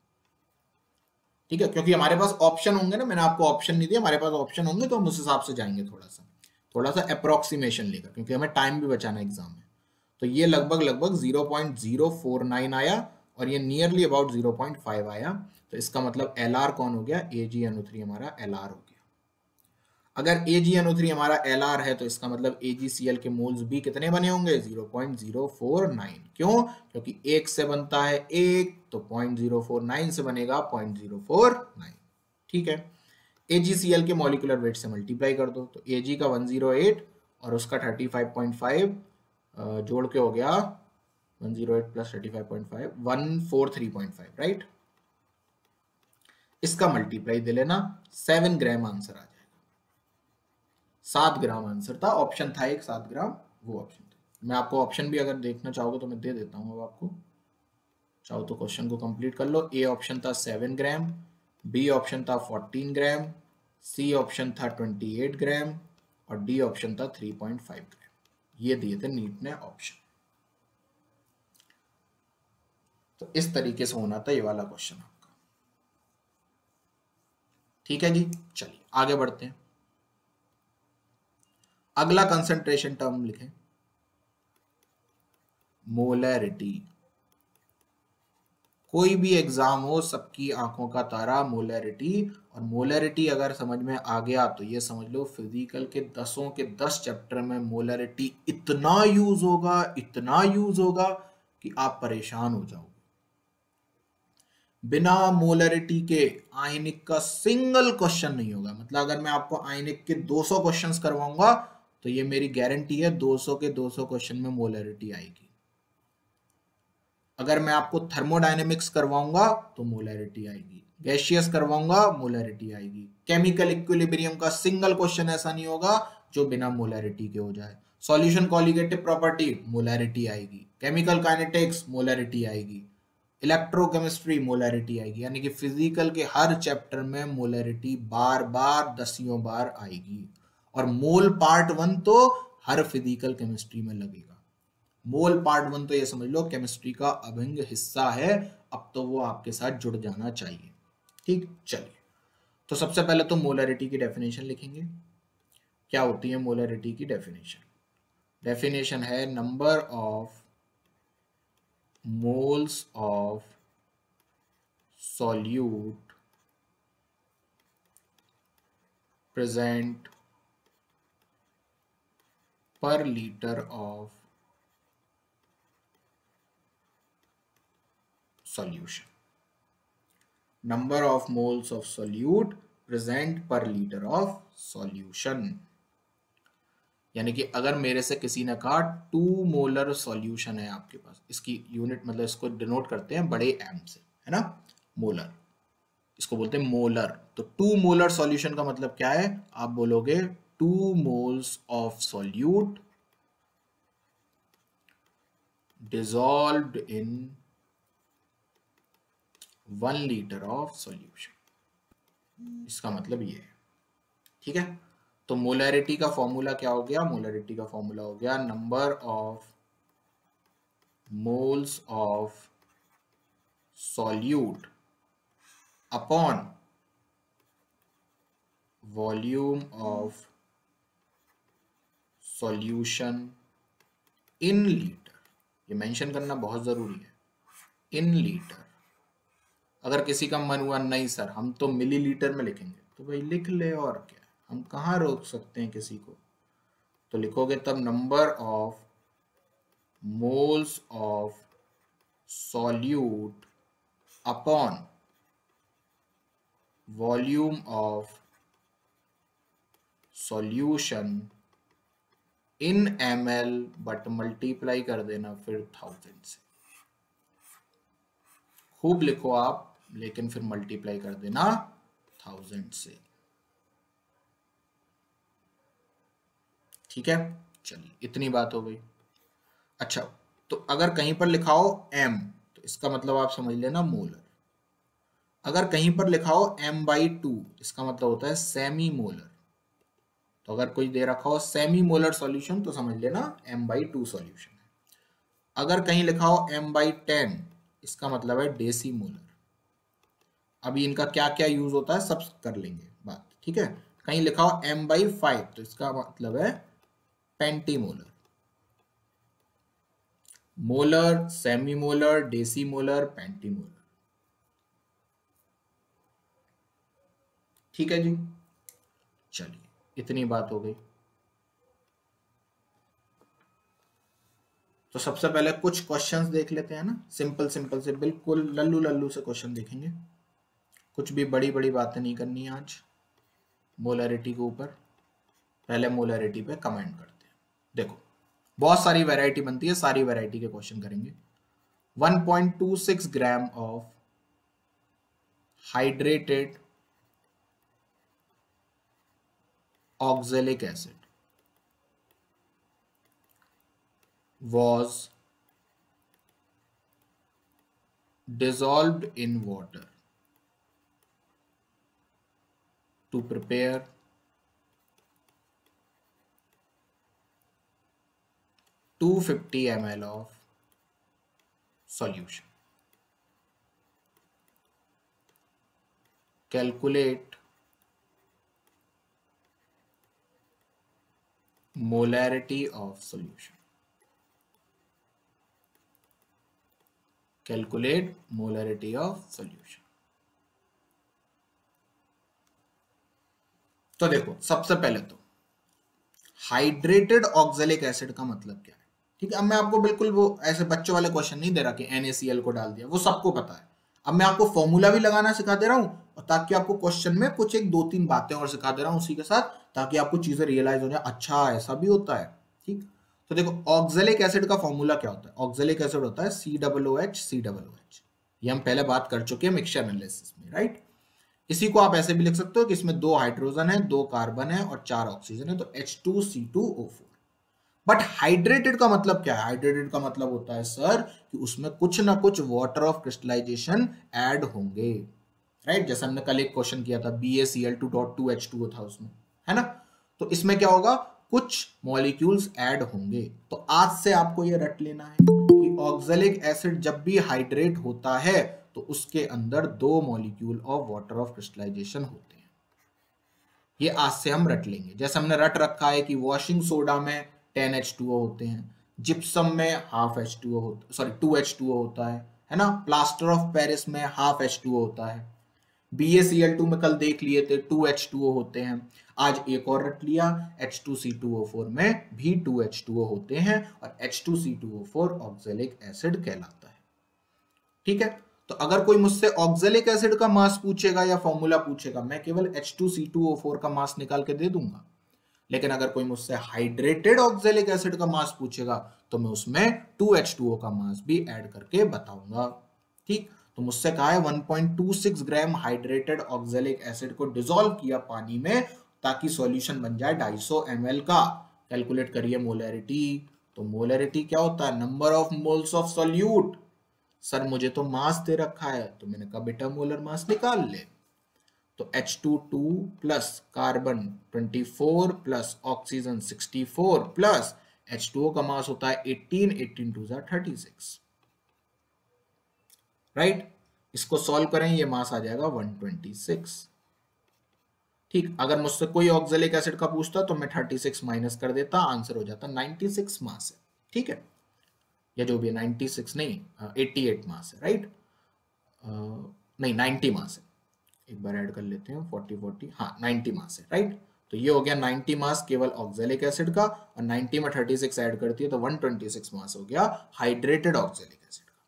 ठीक है, क्योंकि हमारे पास ऑप्शन होंगे ना, मैंने आपको ऑप्शन नहीं दिया, हमारे पास ऑप्शन होंगे तो हम उस हिसाब से जाएँगे थोड़ा सा। थोड़ा सा अप्रोक्सीमेशन लेकर, क्योंकि हमें टाइम भी बचाना एग्ज़ाम में। तो ये लगभग लगभग 0.049 आया और ये नियरली अबाउट 0.5 आया तो इसका मतलब एलआर कौन हो गया? ए जी एन हमारा एलआर हो गया। अगर ए जी एन हमारा एलआर है तो इसका मतलब ए जी सी एल के मोल्स भी कितने बने होंगे? 0.049 क्यों? क्योंकि एक से बनता है एक तो 0.049 से बनेगा 0.049 ठीक है? ए जी सी एल के मॉलिकुलर वेट से मल्टीप्लाई कर दो तो ए जी का 108 और उसका 35.5 जोड़ के हो गया 108 प्लस 35.5 143.5 राइट इसका मल्टीप्लाई दे लेना सेवन ग्राम आंसर आ जाएगा। सात ग्राम आंसर था ऑप्शन था एक, सात ग्राम वो ऑप्शन था। मैं आपको ऑप्शन भी अगर देखना चाहोगे तो मैं दे देता हूँ अब आपको। चाहो तो क्वेश्चन को कंप्लीट कर लो। ए ऑप्शन था सेवन ग्राम बी ऑप्शन था फोर्टीन ग्राम सी ऑप्शन था ट्वेंटी एट ग्राम और डी ऑप्शन था थ्री पॉइंट फाइव ग्राम ये दिए थे नीट ने ऑप्शन तो इस तरीके से होना था ये वाला क्वेश्चन आपका। ठीक है जी? चलिए, आगे बढ़ते हैं। अगला कंसंट्रेशन टर्म लिखें। मोलैरिटी कोई भी एग्ज़ाम हो, सबकी आँखों का तारा मोलैरिटी और मोलैरिटी अगर समझ में आ गया तो ये समझ लो फ़िज़िकल के दसों के दस चैप्टर में मोलैरिटी इतना यूज़ होगा, इतना यूज़ होगा, कि आप परेशान हो जाओ बिना मोलरिटी के आयनिक का सिंगल क्वेश्चन नहीं होगा। मतलब अगर मैं आपको आयनिक के 200 क्वेश्चंस करवाऊँगा तो ये मेरी गारंटी है 200 के 200 क्वेश्चन में मोलरिटी आएगी। अगर मैं आपको थर्मोडायनेमिक्स करवाऊँगा तो मोलरिटी आएगी। गैशियस करवाऊँगा, मोलरिटी आएगी। केमिकल इक्विलिब्रियम का सिंगल क्वेश्चन ऐसा नहीं होगा, जो बिना मोलरिटी के हो जाए। सॉल्यूशन कॉलिगेटिव प्रॉपर्टी मोलरिटी आएगी। केमिकल काइनेटिक्स मोलरिटी आएगी। इलेक्ट्रोकेमिस्ट्री मोलरिटी आएगी, यानी कि फ़िज़िकल के हर चैप्टर में मोलरिटी बार बार दसियों बार आएगी। और मोल पार्ट वन तो हर फ़िज़िकल केमिस्ट्री में लगेगा। मोल पार्ट वन तो ये समझ लो केमिस्ट्री का अभिंग हिस्सा है, अब तो वो आपके साथ जुड़ जाना चाहिए। ठीक, चलिए। तो सबसे पहले तो मोलरिटी की डेफिनेशन लिखेंगे। क्या होती है मोलरिटी की डेफिनेशन डेफिनेशन है number of moles of solute present per liter of solution. Number of moles of solute present per liter of solution. यानी कि अगर मेरे से किसी ने कहा, टू मोलर सॉल्यूशन है आपके पास। इसकी यूनिट मतलब इसको डिनोट करते हैं बड़े एम से, है ना? मोलर। इसको बोलते हैं मोलर। तो टू मोलर सॉल्यूशन का मतलब क्या है? आप बोलोगे, two moles of solute dissolve in one litre of solution. इसका मतलब ये है। ठीक है? तो मोलरिटी का फॉर्मूला क्या हो गया? मोलरिटी का फॉर्मूला हो गया number of moles of solute upon volume of solution in litre ये मेंशन करना बहुत ज़रूरी है। इन लीटर अगर किसी का मन हुआ, नहीं सर, हम तो मिलीलीटर में लिखेंगे। तो भाई लिख ले और क्या? हम कहाँ रोक सकते हैं किसी को? तो लिखोगे तब number of moles of solute upon volume of solution in M L but multiply कर देना फिर थाउज़ेंड से। खूब लिखो आप, लेकिन फिर मल्टीप्लाई कर देना थाउज़ेंड से। ठीक है? चलिए, इतनी बात हो गई। अच्छा तो अगर कहीं पर लिखा हो एम तो इसका मतलब आप समझ लेना मोलर। अगर कहीं पर लिखा हो एम बाई टू इसका मतलब होता है सेमी मोलर तो अगर कोई दे रखा हो सेमी मोलर सॉल्यूशन तो समझ लेना एम बाई टू सॉल्यूशन है। अगर कहीं लिखा हो एम बाई टेन इसका मतलब है डेसी मोलर अभी इनका क्या क्या यूज़ होता है, सब कर लेंगे बात, ठीक है? कहीं लिखा हो एम बाई फाइव तो इसका मतलब है पेंटी molar molar semi molar deci molar पेंटी मोलर ठीक है जी? चलिए, इतनी बात हो गई। तो सबसे पहले कुछ क्वेश्चंस देख लेते हैं ना? सिंपल सिंपल से, बिल्कुल लल्लू लल्लू से क्वेश्चन देखेंगे। कुछ भी बड़ी बड़ी बातें नहीं करनी आज। मोलरिटी के ऊपर। पहले मोलरिटी पे कमेंट करते हैं। देखो, बहुत सारी वैरायटी बनती है, सारी वैरायटी के क्वेश्चन करेंगे। 1.26 gram of hydrated oxalic acid was dissolved in water to prepare two fifty ml of solution. Calculate molarity of solution. Calculate molarity of solution. तो देखो सबसे पहले तो हाइड्रेटेड ऑक्जेलिक एसिड का मतलब क्या है ठीक है? अब मैं आपको बिल्कुल वो ऐसे बच्चों वाले क्वेश्चन नहीं दे रहा कि NaCl को डाल दिया, वो सबको पता है। अब मैं आपको फॉर्मूला भी लगाना सिखा दे रहा हूँ और ताकि आपको क्वेश्चन में कुछ एक दो तीन बातें और सिखा दे रहा हूँ उसी के साथ, ताकि आपको चीज़ें रियलाइज़ हो जाए। अच्छा ऐसा भी होता है, ठीक? तो देखो ऑक्जेलिक एसिड का फॉर्मूला क्या होता है? ऑक्जेलिक एसिड होता है C double H C double H ये हम पहले बात कर चुके हैं मिक्सचर एनालिसिस में राइट इसी को आप ऐसे भी लिख सकते हो कि इसमें दो हाइड्रोजन है, दो कार्बन है और चार ऑक्सीजन है तो H two C two O four but hydrated का मतलब क्या है? हाइड्रेटेड का मतलब होता है सर कि उसमें कुछ ना कुछ वाटर ऑफ़ क्रिस्टलाइजेशन ऐड होंगे। राइट जैसे हमने कल एक क्वेश्चन किया था B A C L two dot two H two था उसमें। है ना? तो इसमें क्या होगा? कुछ मॉलिक्यूल्स ऐड होंगे। तो आज से आपको ये रट लेना है कि ऑक्जेलिक एसिड जब भी हाइड्रेट होता है तो उसके अंदर दो molecule of water of crystallisation होते हैं। ये आज से हम रट लेंगे। जैसे हमने रट रखा है कि वॉशिंग सोडा में टेन एच टू ओ होते हैं। जिप्सम में हाफ़ एच टू ओ होता sorry two H two O होता है है ना? प्लास्टर ऑफ़ पेरिस में हाफ़ एच टू ओ होता है। B A C L two में कल देख लिए थे, टू एच टू ओ होते हैं। आज एक और रट लिया, H two C two O four में भी टू एच टू ओ होते हैं और H two C two O four oxalic acid कहलाता है। ठीक है? तो अगर कोई मुझसे ऑक्जेलिक एसिड का मास पूछेगा या फॉर्मूला पूछेगा, मैं केवल H two C two O four का मास निकाल के दे दूँगा। लेकिन अगर कोई मुझसे हाइड्रेटेड ऑक्जेलिक एसिड का मास पूछेगा तो मैं उसमें 2H2O का मास भी ऐड करके बताऊँगा। ठीक? तो मुझसे कहा है 1.26 ग्राम हाइड्रेटेड ऑक्जेलिक एसिड को डिसॉल्व किया पानी में ताकि सॉल्यूशन बन जाए 250 ml का। कैलकुलेट करिए मोलरिटी तो मोलरिटी क्या होता है? Number of moles of solute sir, मुझे तो मास दे रखा है। तो मैंने कहा, बेटा मोलर मास निकाल ले। तो H22 plus carbon 24 plus oxygen 64 plus H two का मास होता है 18 18 टू थर्टी सिक्स राइट इसको सॉल्व करें, ये मास आ जाएगा 126 ठीक, अगर मुझसे कोई ऑक्जेलिक एसिड का पूछता तो मैं 36 माइनस कर देता आंसर हो जाता 96 मास है। ठीक है? या जो भी है 96 नहीं 88 मास है राइट नहीं 90 मास है। एक बार ऐड कर लेते हैं 40 40 हाँ 90 मास है राइट तो ये हो गया 90 मास केवल ऑक्जेलिक एसिड का और 90 में 36 ऐड करती है तो 126 मास हो गया हाइड्रेटेड ऑक्जेलिक एसिड का।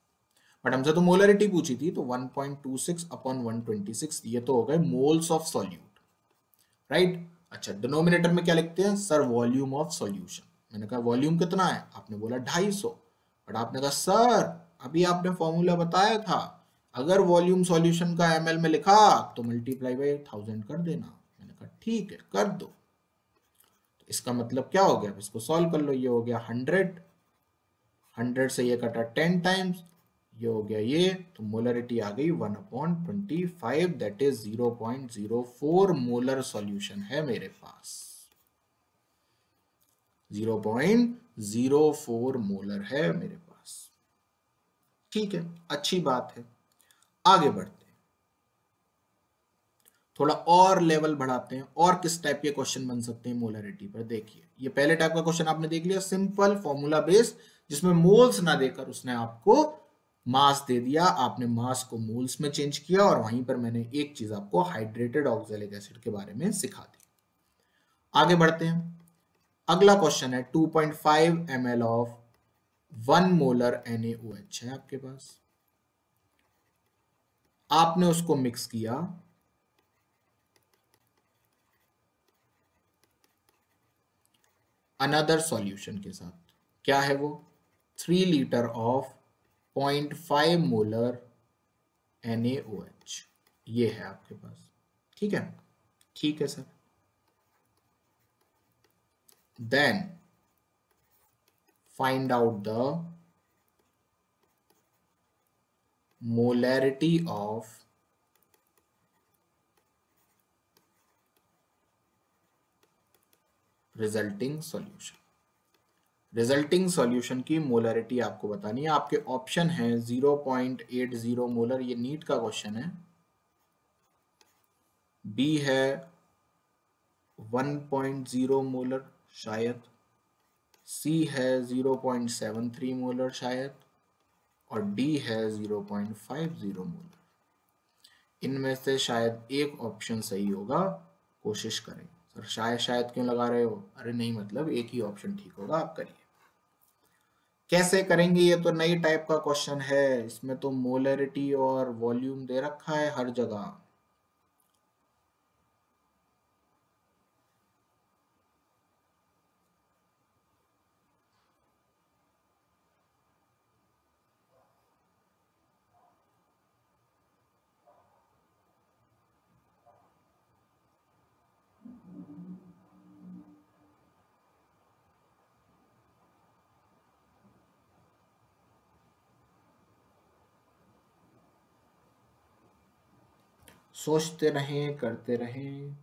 बट हमसे तो मोलरिटी पूछी थी तो 1.26 अपॉन 126 ये तो हो गए मोल्स ऑफ़ सॉल्यूट राइट अच्छा डिनोमिनेटर में क्या लिखते हैं? सर वॉल्यूम ऑफ़ सॉल्यूशन मैंने कहा वॉल्यूम कितना है? आपने बोला 250 बट आपने कहा सर अभी आपने फॉर्मूला बताया था अगर वॉल्यूम सॉल्यूशन का एमएल में लिखा तो मल्टीप्लाई बाई थाउज़ेंड कर देना। मैंने कहा, ठीक है, कर दो। तो इसका मतलब क्या हो गया? इसको सॉल्व कर लो। ये हो गया हंड्रेड हंड्रेड से ये कटा टेन टाइम्स ये हो गया ये। तो मोलरिटी आ गई one upon twenty five that is zero point zero four molar solution है मेरे पास। Zero point zero four molar है मेरे पास। ठीक है, अच्छी बात है। आगे बढ़ते हैं। थोड़ा और लेवल बढ़ाते हैं। और किस टाइप के क्वेश्चन बन सकते हैं मोलरिटी पर? देखिए, ये पहले टाइप का क्वेश्चन आपने देख लिया सिंपल फॉर्मूला बेस्ड जिसमें मोल्स ना देकर उसने आपको मास दे दिया। आपने मास को मोल्स में चेंज किया और वहीं पर मैंने एक चीज़ आपको हाइड्रेटेड ऑक्जेलिक एसिड के बारे में सिखा दी। आगे बढ़ते हैं। अगला क्वेश्चन है 2.5 point ml of one molar NaOH है आपके पास। आपने उसको मिक्स किया। अनदर सॉल्यूशन के साथ। क्या है वो? Three litre of point five molar NaOH ये है आपके पास। ठीक है? ठीक है sir. Then find out the molarity of resulting solution resulting solution की मोलरिटी आपको बतानी है। आपके ऑप्शन है 0.80 मोलर ये नीट का क्वेश्चन है। बी है 1.0 मोलर शायद। सी है 0.73 मोलर शायद। और डी है 0.50 मोलर इनमें से शायद एक ऑप्शन सही होगा, कोशिश करें। सर, शायद शायद क्यों लगा रहे हो? अरे नहीं मतलब एक ही ऑप्शन ठीक होगा, आप करिए। कैसे करेंगे? ये तो नई टाइप का क्वेश्चन है। इसमें तो मोलरिटी और वॉल्यूम दे रखा है हर जगह। सोचते रहें, करते रहें,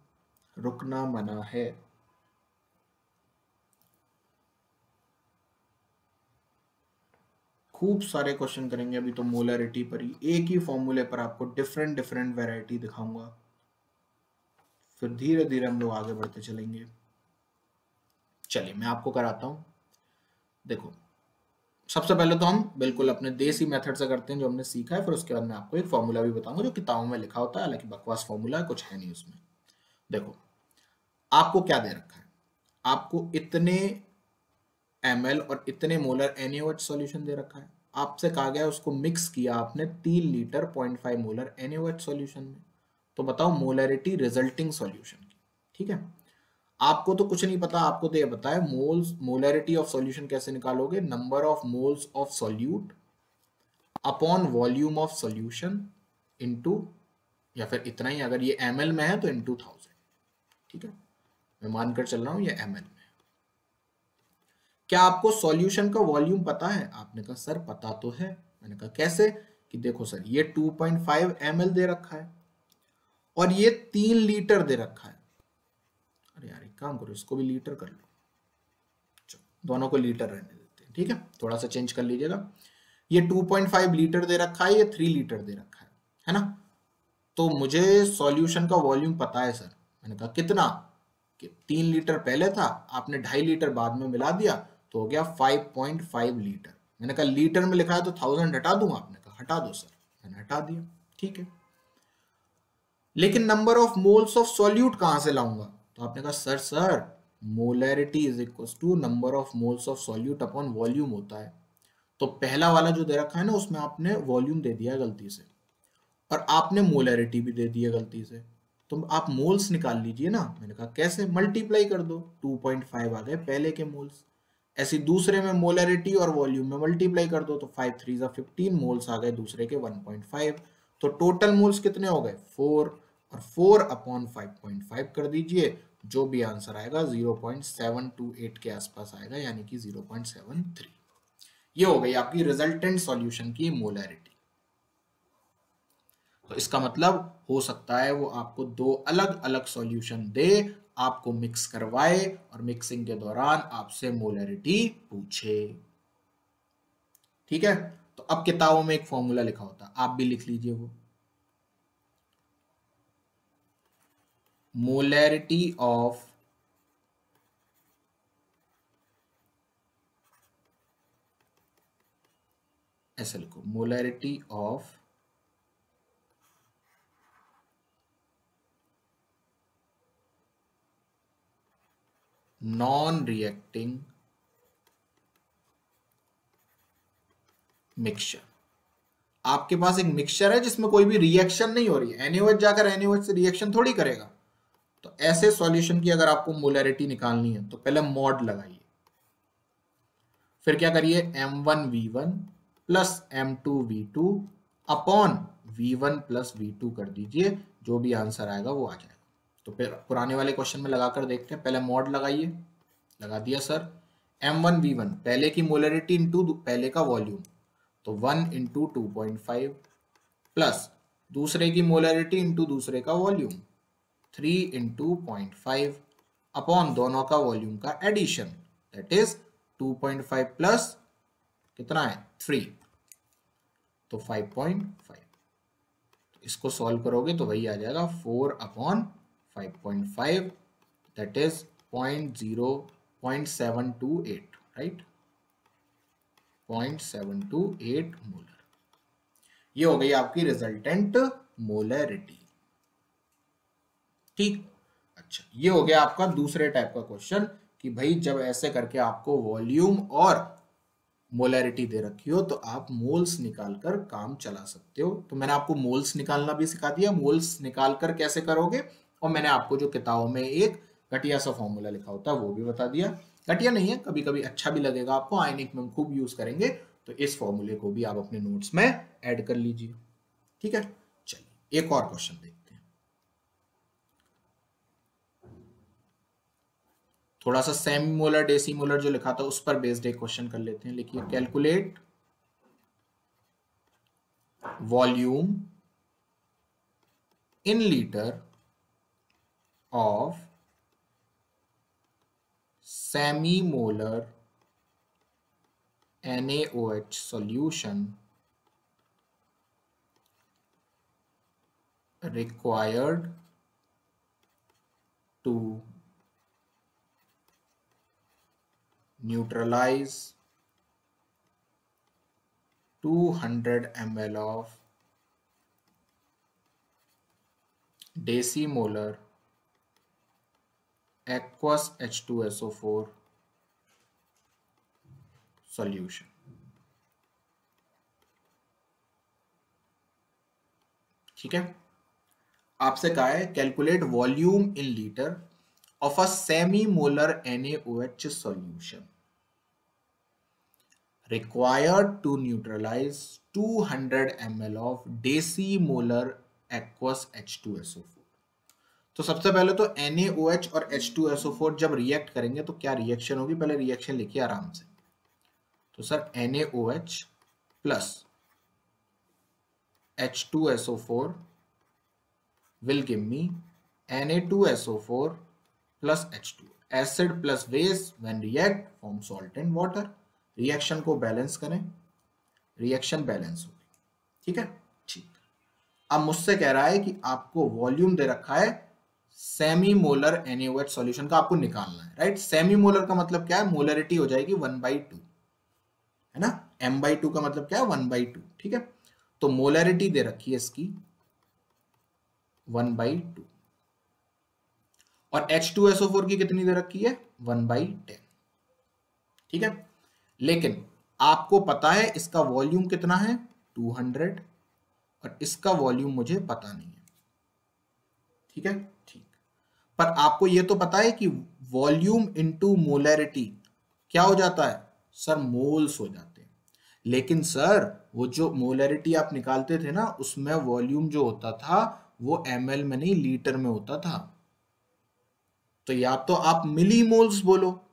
रुकना मना है। खूब सारे क्वेश्चन करेंगे अभी तो मोलरिटी पर ही। एक ही फॉर्मूले पर आपको डिफरेंट डिफरेंट वैरायटी दिखाऊँगा। फिर धीरे धीरे हम लोग आगे बढ़ते चलेंगे। चलिए, मैं आपको कराता हूँ। देखो सबसे पहले तो हम बिल्कुल अपने देसी मेथड से करते हैं जो हमने सीखा है, फिर उसके बाद मैं आपको एक फॉर्मूला भी बताऊँगा जो किताबों में लिखा होता है, हालाँकि बकवास फॉर्मूला है, कुछ है नहीं उसमें। देखो, आपको क्या दे रखा है? आपको इतने एमएल और इतने मोलर एनएच सॉल्यूशन दे रखा है। आपसे कहा गया उसको मिक्स किया आपने तीन litre point five molar NH solution में। तो बताओ मोलरिटी रिजल्टिंग सॉल्यूशन की, ठीक है? आपको तो कुछ नहीं पता, आपको तो ये पता है मोल्स मोलरिटी ऑफ़ सॉल्यूशन कैसे निकालोगे? Number of moles of solute upon volume of solution into या फिर इतना ही, अगर ये एमएल में है तो इनटू थाउज़ेंड ठीक है? मैं मानकर चल रहा हूँ, ये एमएल में क्या आपको सॉल्यूशन का वॉल्यूम पता है? आपने कहा, सर, पता तो है। मैंने कहा, कैसे? कि देखो सर, ये 2.5 पॉइंट दे रखा है और ये तीन लीटर दे रखा है। काम करो, इसको भी लीटर कर लो। दोनों को लीटर रहने देते हैं, ठीक है? थोड़ा सा चेंज कर लीजिएगा। ये 2.5 लीटर दे रखा है, ये 3 लीटर दे रखा है है ना? तो मुझे सॉल्यूशन का वॉल्यूम पता है, सर। मैंने कहा, कितना? कि तीन लीटर पहले था, आपने ढाई लीटर बाद में मिला दिया तो हो गया फाइव पॉइंट फाइव लीटर। मैंने कहा, लीटर में लिखा है तो थाउज़ेंड हटा दूँ आपने? कहा, हटा दो, सर। मैंने हटा दिया, ठीक है। लेकिन number of moles of solute कहाँ से लाऊँगा? आपने कहा, sir sir, molarity is equal to number of moles of solute upon volume होता है। तो पहला वाला जो दे रखा है ना, उसमें आपने वॉल्यूम दे दिया गलती से और आपने मोलैरिटी भी दे दी है गलती से। तो आप मोल्स निकाल लीजिए ना। मैंने कहा, कैसे? मल्टीप्लाई कर दो। 2.5 आ गए पहले के मोल्स। ऐसी दूसरे में मोलैरिटी और वॉल्यूम में मल्टीप्लाई कर दो तो 5 थ्री फिफ्टीन मोल्स आ गए दूसरे के 1.5 तो टोटल मोल्स कितने हो गए? फोर और four upon five point five कर दीजिए। जो भी आंसर आएगा zero point seven two eight के आसपास आएगा, यानी कि ज़ीरो पॉइंट सेवन थ्री। ये हो गई आपकी रिजल्टेंट सॉल्यूशन की मोलैरिटी तो इसका मतलब हो सकता है वो आपको दो अलग अलग सॉल्यूशन दे, आपको मिक्स करवाए और मिक्सिंग के दौरान आपसे मोलैरिटी पूछे। ठीक है? तो अब किताबों में एक फॉर्मूला लिखा होता आप भी लिख लीजिए वो। मोलैरिटी ऑफ़ ऐसे लिखो, molarity of non reacting mixture आपके पास एक मिक्सचर है जिसमें कोई भी रिएक्शन नहीं हो रही है। एनओएच जाकर एनओएच से रिएक्शन थोड़ी करेगा। तो ऐसे सॉल्यूशन की अगर आपको मोलरिटी निकालनी है तो पहले मॉड लगाइए। फिर क्या करिए? M one V one plus M two V two upon V one plus V two कर दीजिए। जो भी आंसर आएगा वो आ जाएगा। तो फिर पुराने वाले क्वेश्चन में लगाकर देखते हैं। पहले मॉड लगाइए। लगा दिया sir M one V one पहले की मोलरिटी इंटू पहले का वॉल्यूम तो one into two point five plus दूसरे की मोलरिटी इंटू दूसरे का volume three into point five upon दोनों का वॉल्यूम का addition that is two point five plus कितना है? थ्री तो फाइव पॉइंट फाइव इसको सॉल्व करोगे तो वही आ जाएगा four upon five point five that is point zero point seven two eight right point seven two eight molar ये हो गई आपकी रिजल्टेंट मोलरिटी ठीक? अच्छा ये हो गया आपका दूसरे टाइप का क्वेश्चन कि भाई जब ऐसे करके आपको वॉल्यूम और मोलरिटी दे रखी हो तो आप मोल्स निकालकर काम चला सकते हो। तो मैंने आपको मोल्स निकालना भी सिखा दिया। मोल्स निकालकर कैसे करोगे? और मैंने आपको जो किताबों में एक घटिया सा फॉर्मूला लिखा होता है, वो भी बता दिया। घटिया नहीं है कभी कभी अच्छा भी लगेगा आपको। आयनिक में खूब यूज़ करेंगे तो इस फॉर्मूले को भी आप अपने नोट्स में ऐड कर लीजिए। ठीक है? चलिए, एक और क्वेश्चन देखते हैं थोड़ा सा सेमी मोलर डेसी मोलर जो लिखा था, उस पर बेस्ड एक क्वेश्चन कर लेते हैं। लिखिए calculate volume in litre of semi-molar NaOH solution required to neutralize 200 ml of decimolar aqueous H2SO4 solution. ठीक है आपसे कहा है calculate volume in litre of a semi molar NaOH solution required to neutralize 200 ml of decimolar aqueous H2SO4 तो सबसे पहले तो NaOH और H2SO4 जब रिएक्ट करेंगे तो क्या रिएक्शन होगी पहले रिएक्शन लिखिए आराम से तो sir NaOH plus H2SO4 will give me Na2SO4 plus H2 acid plus base when react form salt and water reaction को बैलेंस करें। रिएक्शन बैलेंस होगी ठीक है? ठीक। अब मुझसे कह रहा है कि आपको वॉल्यूम दे रखा है सेमी मोलर एनएच सॉल्यूशन का आपको निकालना है राइट सेमी मोलर का मतलब क्या है? मोलरिटी हो जाएगी वन बाई टू है ना? एम बाई टू का मतलब क्या है? वन बाई टू ठीक है? तो मोलरिटी दे रखी है इसकी वन बाई टू और एच टू एसओ फोर की कितनी दे रखी है? वन बाई टेन ठीक है? लेकिन आपको पता है इसका वॉल्यूम कितना है? टू हंड्रेड और इसका वॉल्यूम मुझे पता नहीं है। ठीक है? ठीक। पर आपको यह तो पता है कि वॉल्यूम इंटू मोलरिटी क्या हो जाता है? सर, मोल्स हो जाते हैं। लेकिन सर, वो जो मोलैरिटी आप निकालते थे ना, उसमें वॉल्यूम जो होता था, वो एमएल में नहीं, लीटर में होता था। तो या तो आप मिली मोल्स बोलो,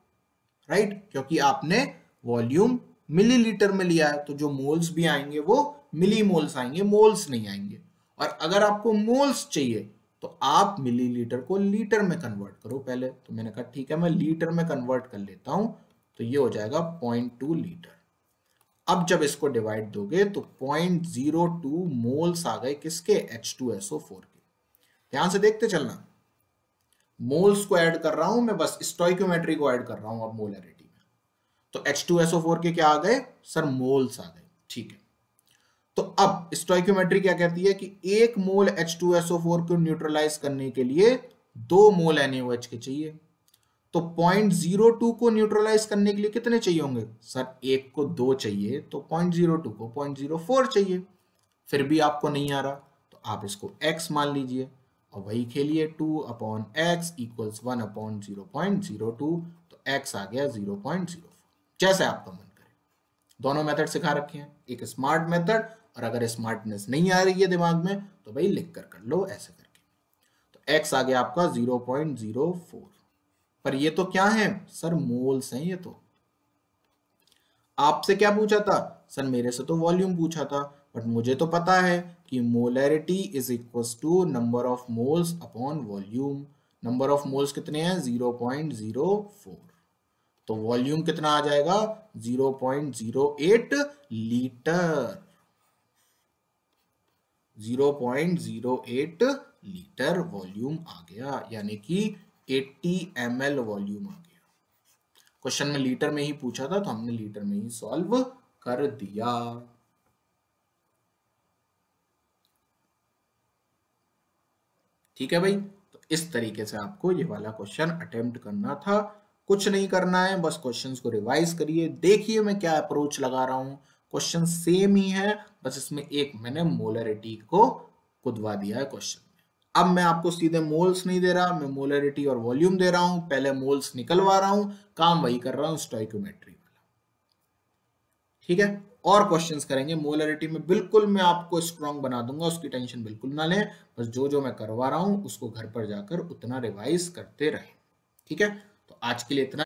राइट? क्योंकि आपने वॉल्यूम मिलीलीटर में लिया है तो जो मोल्स भी आएँगे वो मिली मोल्स आएँगे, मोल्स नहीं आएँगे। और अगर आपको मोल्स चाहिए तो आप मिलीलीटर को लीटर में कन्वर्ट करो पहले। तो मैंने कहा, ठीक है, मैं लीटर में कन्वर्ट कर लेता हूँ। तो ये हो जाएगा पॉइंट टू लीटर। अब जब इसको डिवाइड दोगे तो पॉइंट ज़ीरो टू मोल्स आ गए किसके? एच टू एसओ फोर के। ध्यान से देखते चलना। मोल्स को ऐड कर रहा हूँ, मैं बस स्टोइकोमेट्री को ऐड कर रहा हूँ, अब मोलरिटी तो एच टू एसओ फोर के क्या आ गए? सर, मोल्स आ गए। ठीक है। तो अब स्टोइकोमेट्री क्या कहती है कि एक मोल H2SO4 को न्यूट्रलाइज करने के लिए दो मोल NaOH के चाहिए। तो पॉइंट ज़ीरो टू को न्यूट्रलाइज करने के लिए कितने चाहिए होंगे? सर, एक को दो चाहिए तो पॉइंट ज़ीरो टू को पॉइंट ज़ीरो फोर चाहिए। फिर भी आपको नहीं आ रहा तो आप इसको x मान लीजिए और वही खेलिए। Two upon X equals one upon zero point zero two तो x आ गया ज़ीरो पॉइंट ज़ीरो जैसे आपका मन करे। दोनों मेथड सिखा रखे हैं, एक स्मार्ट मेथड और अगर स्मार्टनेस नहीं आ रही है दिमाग में तो भाई लिख कर कर लो, ऐसे करके। तो एक्स आ गया आपका ज़ीरो पॉइंट ज़ीरो फोर पर ये तो क्या है? सर मोल्स हैं ये तो। आपसे क्या पूछा था? सर, मेरे से तो वॉल्यूम पूछा था। बट मुझे तो पता है कि molarity is equal to number of moles upon volume number of moles कितने हैं? ज़ीरो पॉइंट ज़ीरो फोर तो वॉल्यूम कितना आ जाएगा? Zero point zero eight litre. 0.08 litre volume आ गया, यानी कि 80 एम वॉल्यूम आ गया। क्वेश्चन में लीटर में ही पूछा था तो हमने लीटर में ही सॉल्व कर दिया। ठीक है भाई? तो इस तरीके से आपको ये वाला क्वेश्चन अटेम्प्ट करना था। कुछ नहीं करना है, बस क्वेश्चंस को रिवाइज करिए। देखिए मैं क्या अप्रोच लगा रहा हूँ। क्वेश्चन सेम ही है, बस इसमें एक मैंने मोलरिटी को कुदवा दिया है क्वेश्चन अब मैं आपको सीधे मोल्स नहीं दे रहा, मैं मोलरिटी और वॉल्यूम दे रहा हूँ। पहले मोल्स निकलवा रहा हूँ, काम वही कर रहा हूँ स्टोइकोमेट्री वाला। ठीक है? और क्वेश्चंस करेंगे। मोलरिटी में बिल्कुल मैं आपको स्ट्रॉन्ग बना दूँगा, उसकी टेंशन बिल्कुल ना लें। बस जो जो मैं करवा रहा हूँ, उसको घर पर जाकर उतना रिवाइज करते रहे। ठीक है? आज के लिए इतना।